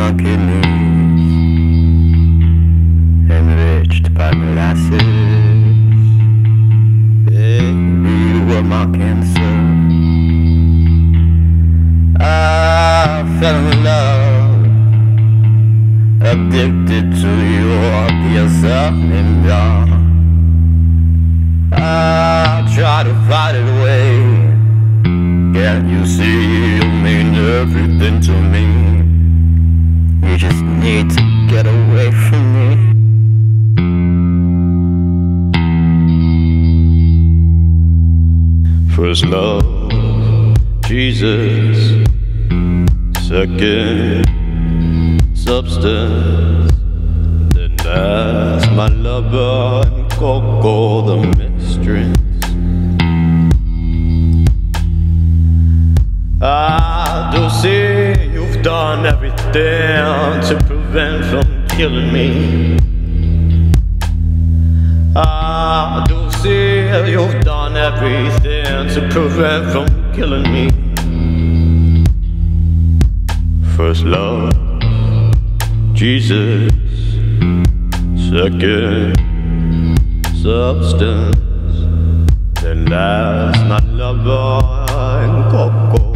my kidneys, enriched by molasses. Were my cancer. I fell in love, addicted to your. I try to fight it away. Can't you see you mean everything to me? You just need to get away from me. First love, Jesus. Second, substance. Then that's my lover and Coco the mistress. Done everything to prevent from killing me. Ah, I do see you've done everything to prevent from killing me. First love, Jesus. Second, substance. Then last, not lover and Coco,